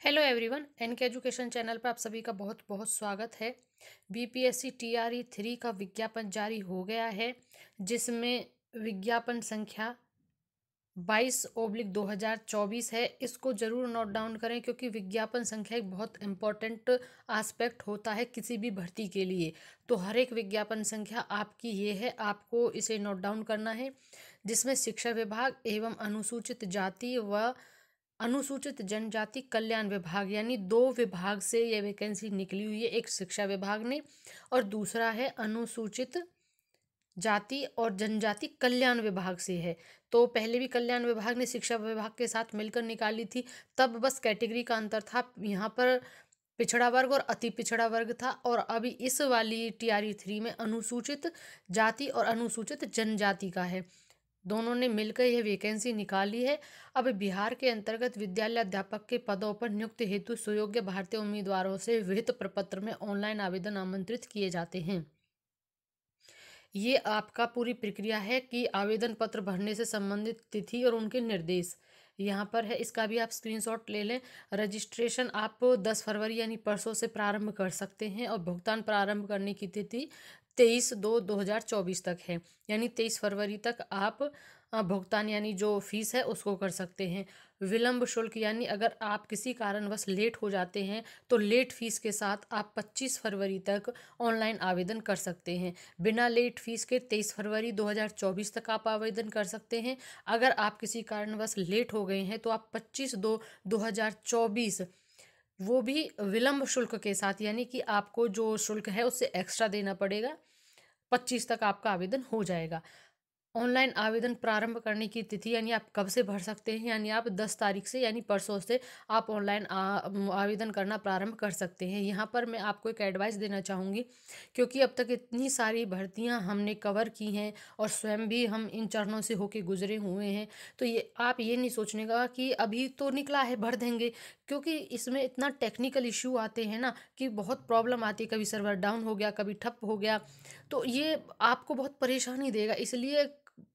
Hello everyone N K education channel पर आप सभी का बहुत बहुत स्वागत है। बीपीएससी टीआरई थ्री का विज्ञापन जारी हो गया है, जिसमें विज्ञापन संख्या बाईस ओब्लिक दो हज़ार चौबीस है। इसको ज़रूर नोट डाउन करें, क्योंकि विज्ञापन संख्या एक बहुत इंपॉर्टेंट आस्पेक्ट होता है किसी भी भर्ती के लिए। तो हर एक विज्ञापन संख्या आपकी ये है, आपको इसे नोट डाउन करना है, जिसमें शिक्षा विभाग एवं अनुसूचित जाति व अनुसूचित जनजाति कल्याण विभाग, यानी दो विभाग से ये वैकेंसी निकली हुई है। एक शिक्षा विभाग ने और दूसरा है अनुसूचित जाति और जनजाति कल्याण विभाग से है। तो पहले भी कल्याण विभाग ने शिक्षा विभाग के साथ मिलकर निकाली थी, तब बस कैटेगरी का अंतर था। यहाँ पर पिछड़ा वर्ग और अति पिछड़ा वर्ग था और अभी इस वाली टी आर थ्री में अनुसूचित जाति और अनुसूचित जनजाति का है। दोनों ने मिलकर यह वैकेंसी निकाली है। अब बिहार के अंतर्गत विद्यालय अध्यापक के पदों पर नियुक्त हेतु सुयोग्य भारतीय उम्मीदवारों से विहित प्रपत्र में ऑनलाइन आवेदन आमंत्रित किए जाते हैं। ये आपका पूरी प्रक्रिया है कि आवेदन पत्र भरने से संबंधित तिथि और उनके निर्देश। यहाँ पर है, इसका भी आप स्क्रीनशॉट ले लें। रजिस्ट्रेशन आप दस फरवरी यानी परसों से प्रारंभ कर सकते हैं और भुगतान प्रारंभ करने की तिथि तेईस दो दो हज़ार चौबीस तक है। यानी तेईस फरवरी तक आप भुगतान यानी जो फ़ीस है उसको कर सकते हैं। विलंब शुल्क यानी अगर आप किसी कारणवश लेट हो जाते हैं तो लेट फ़ीस के साथ आप 25 फरवरी तक ऑनलाइन आवेदन कर सकते हैं। बिना लेट फ़ीस के 23 फरवरी 2024 तक आप आवेदन कर सकते हैं। अगर आप किसी कारणवश लेट हो गए हैं तो आप 25 दो 2024 वो भी विलंब शुल्क के साथ, यानी कि आपको जो शुल्क है, उससे एक्स्ट्रा देना पड़ेगा। पच्चीस तक आपका आवेदन हो जाएगा। ऑनलाइन आवेदन प्रारंभ करने की तिथि यानी आप कब से भर सकते हैं, यानी आप दस तारीख से यानी परसों से आप ऑनलाइन आवेदन करना प्रारंभ कर सकते हैं। यहाँ पर मैं आपको एक एडवाइस देना चाहूँगी, क्योंकि अब तक इतनी सारी भर्तियाँ हमने कवर की हैं और स्वयं भी हम इन चरणों से होके गुजरे हुए हैं तो ये, आप ये नहीं सोचने का कि अभी तो निकला है, भर देंगे, क्योंकि इसमें इतना टेक्निकल इशू आते हैं ना कि बहुत प्रॉब्लम आती है, कभी सर्वर डाउन हो गया, कभी ठप हो गया तो ये आपको बहुत परेशानी देगा, इसलिए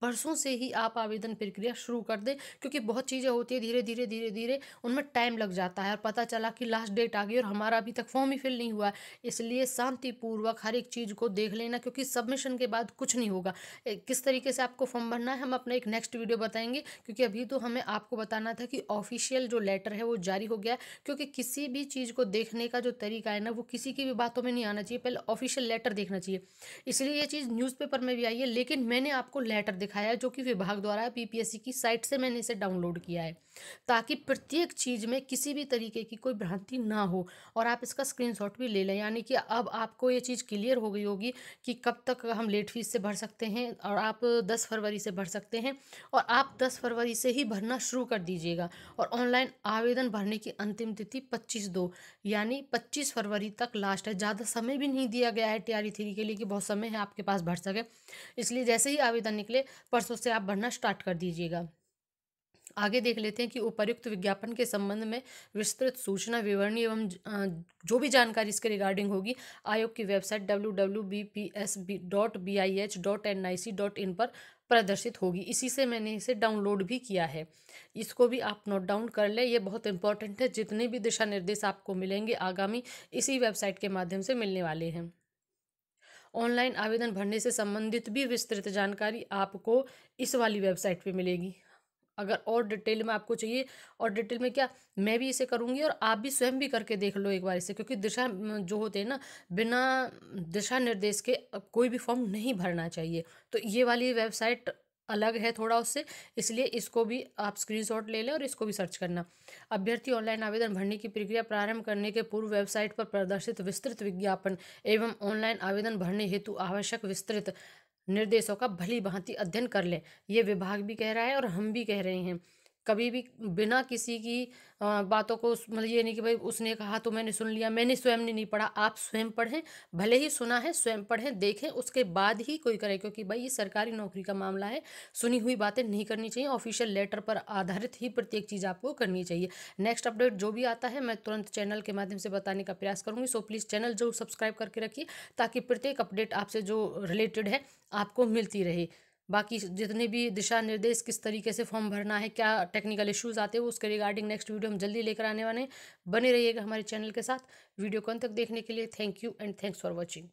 परसों से ही आप आवेदन प्रक्रिया शुरू कर दें, क्योंकि बहुत चीज़ें होती है, धीरे धीरे धीरे धीरे उनमें टाइम लग जाता है और पता चला कि लास्ट डेट आ गई और हमारा अभी तक फॉर्म ही फिल नहीं हुआ इसलिए शांतिपूर्वक हर एक चीज़ को देख लेना, क्योंकि सबमिशन के बाद कुछ नहीं होगा। किस तरीके से आपको फॉर्म भरना है, हम अपना एक नेक्स्ट वीडियो बताएँगे, क्योंकि अभी तो हमें आपको बताना था कि ऑफिशियल जो लेटर है वो जारी हो गया क्योंकि किसी भी चीज़ को देखने का जो तरीका है ना, वो किसी की भी बातों में नहीं आना चाहिए, पहले ऑफिशियल लेटर देखना चाहिए। इसलिए ये चीज़ न्यूज़पेपर में भी आई है, लेकिन मैंने आपको लेटर लेटर दिखाया जो कि विभाग द्वारा पीपीएससी की साइट से मैंने इसे डाउनलोड किया है। ताकि प्रत्येक चीज़ में किसी भी तरीके की कोई भ्रांति ना हो। और आप इसका स्क्रीनशॉट भी ले लें, यानी कि अब आपको ये चीज़ क्लियर हो गई होगी कि कब तक हम लेट फ़ीस से भर सकते हैं और आप दस फरवरी से भर सकते हैं। और आप दस फरवरी से ही भरना शुरू कर दीजिएगा। और ऑनलाइन आवेदन भरने की अंतिम तिथि पच्चीस दो, यानी पच्चीस फरवरी तक लास्ट है। ज़्यादा समय भी नहीं दिया गया है टी थ्री के लिए कि बहुत समय है आपके पास भर सके। इसलिए जैसे ही आवेदन निकले, परसों से आप भरना स्टार्ट कर दीजिएगा। आगे देख लेते हैं कि उपर्युक्त विज्ञापन के संबंध में विस्तृत सूचना विवरणी एवं जो भी जानकारी इसके रिगार्डिंग होगी, आयोग की website W W B P S B dot B I H dot N I C dot in पर प्रदर्शित होगी। इसी से मैंने इसे डाउनलोड भी किया है। इसको भी आप नोट डाउन कर लें। ये बहुत इंपॉर्टेंट है। जितने भी दिशा निर्देश आपको मिलेंगे आगामी इसी वेबसाइट के माध्यम से मिलने वाले हैं। ऑनलाइन आवेदन भरने से संबंधित भी विस्तृत जानकारी आपको इस वाली वेबसाइट पे मिलेगी। अगर और डिटेल में आपको चाहिए और डिटेल में क्या, मैं भी इसे करूँगी और आप भी स्वयं भी करके देख लो एक बार इसे, क्योंकि दिशा जो होते हैं ना, बिना दिशा निर्देश के कोई भी फॉर्म नहीं भरना चाहिए। तो ये वाली वेबसाइट अलग है थोड़ा उससे, इसलिए इसको भी आप स्क्रीनशॉट ले लें और इसको भी सर्च करना। अभ्यर्थी ऑनलाइन आवेदन भरने की प्रक्रिया प्रारंभ करने के पूर्व वेबसाइट पर प्रदर्शित विस्तृत विज्ञापन एवं ऑनलाइन आवेदन भरने हेतु आवश्यक विस्तृत निर्देशों का भली भांति अध्ययन कर लें। ये विभाग भी कह रहा है और हम भी कह रहे हैं। कभी भी बिना किसी की बातों को मतलब ये नहीं कि भाई उसने कहा तो मैंने सुन लिया, मैंने स्वयं ने नहीं पढ़ा, आप स्वयं पढ़ें, भले ही सुना है, स्वयं पढ़ें, देखें, उसके बाद ही कोई करे, क्योंकि भाई ये सरकारी नौकरी का मामला है, सुनी हुई बातें नहीं करनी चाहिए ऑफिशियल लेटर पर आधारित ही प्रत्येक चीज़ आपको करनी चाहिए। नेक्स्ट अपडेट जो भी आता है, मैं तुरंत चैनल के माध्यम से बताने का प्रयास करूँगी सो प्लीज़ चैनल ज़रूर सब्सक्राइब करके रखिए, ताकि प्रत्येक अपडेट आपसे जो रिलेटेड है, आपको मिलती रहे। बाकी जितने भी दिशा निर्देश किस तरीके से फॉर्म भरना है, क्या टेक्निकल इश्यूज़ आते हैं उसके रिगार्डिंग नेक्स्ट वीडियो हम जल्दी लेकर आने वाले हैं। बने रहिएगा हमारे चैनल के साथ। वीडियो को अंत तक देखने के लिए thank you and thanks for watching